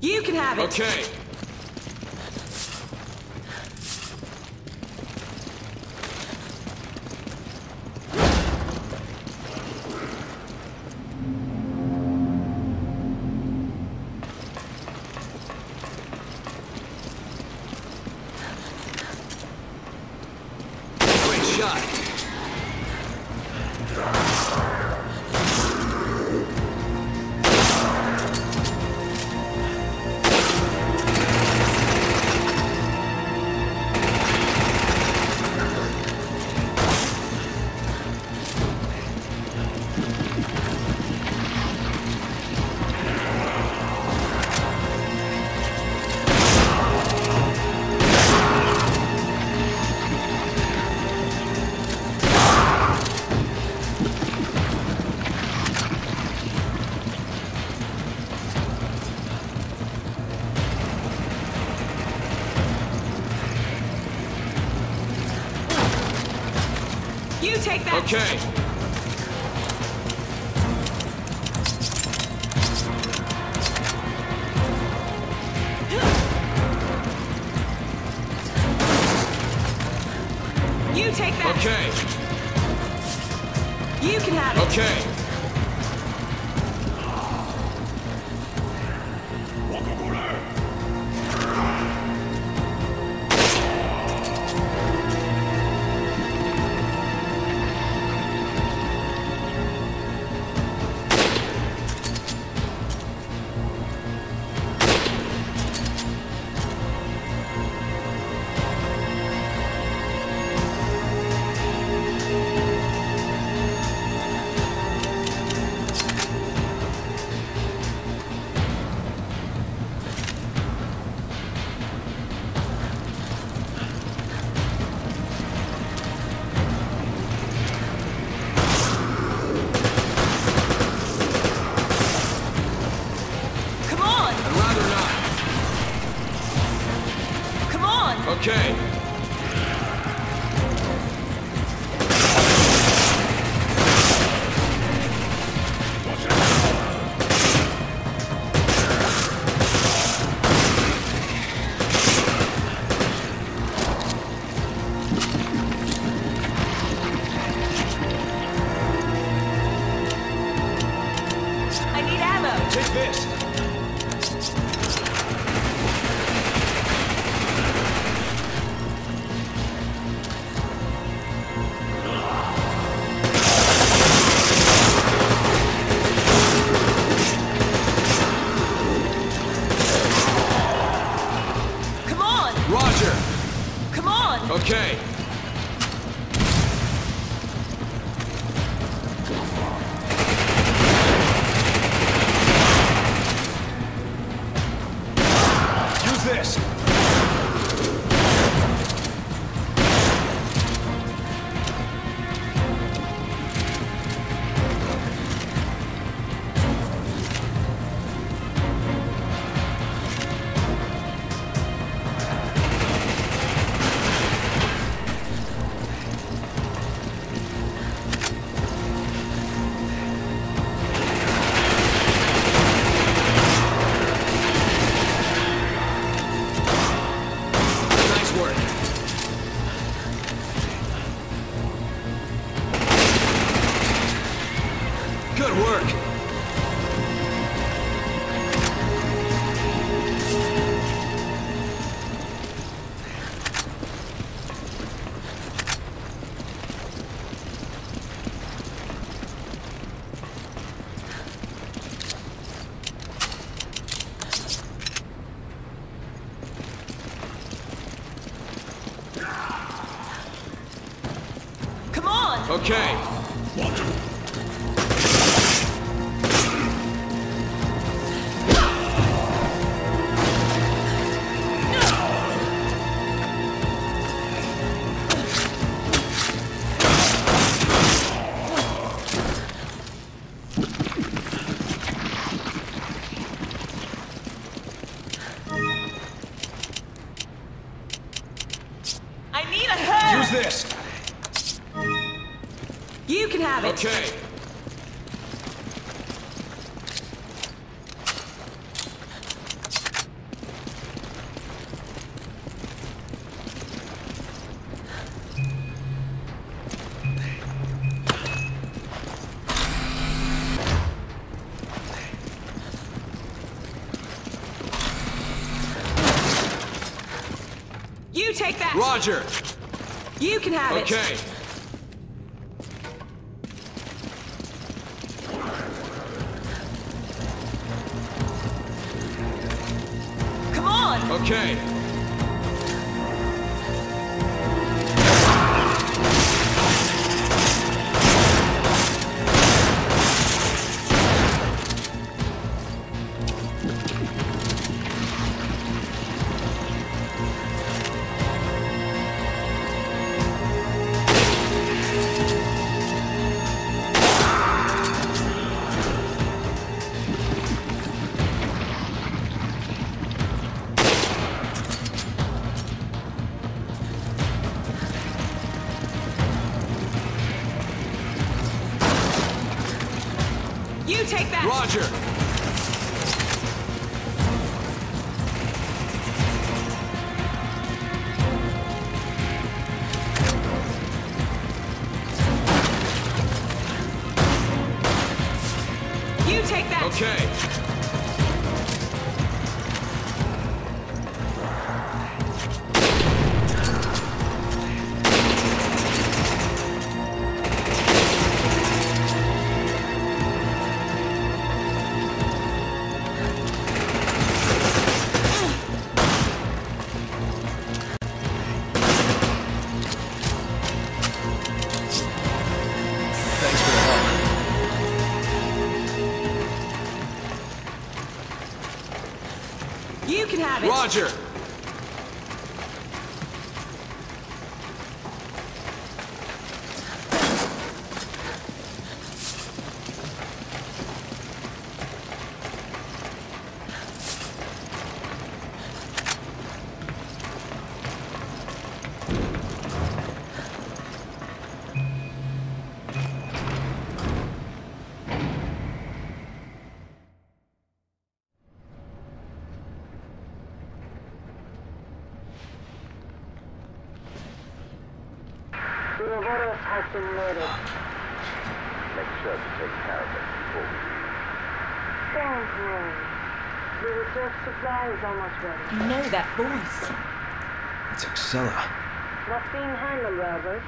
You can have it. Okay. Take that. Okay. You take that. Okay. You can have it. Okay. Good work. Come on. Okay. I Okay. You take that! Roger! You can have okay. it! Okay. Okay. You take that. Roger. You can have it. Roger. Uroboros has been murdered. Make sure to take care of it before we Don't worry. The reserve supply is almost ready. You know that voice. It's Excella. What's being handled, Robert?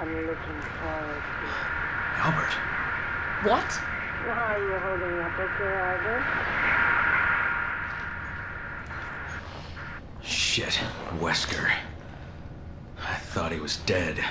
I'm looking forward to it. Albert. What? How are you holding up, okay, Albert? Shit. Wesker. I thought he was dead.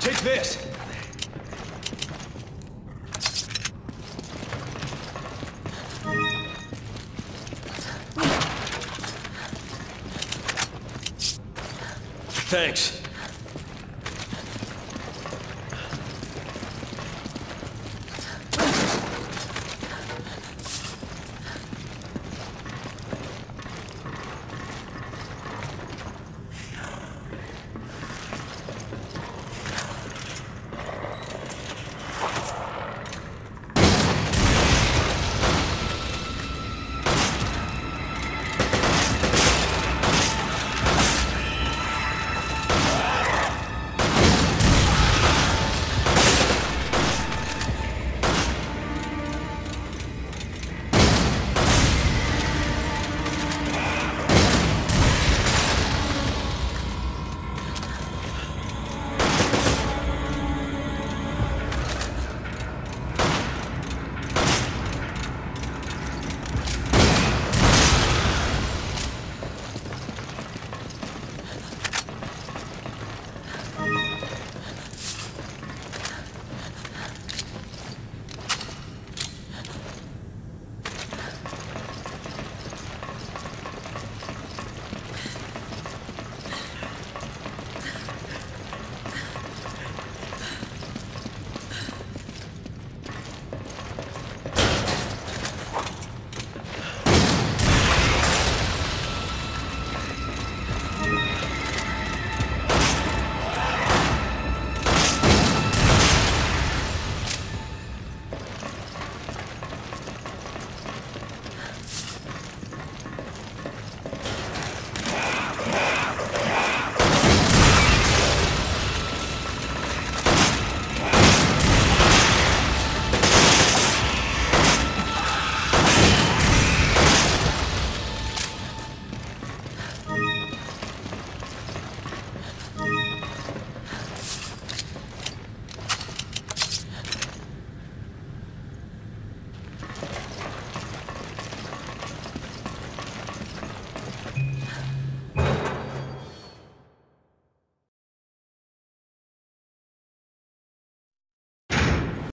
Take this! Thanks.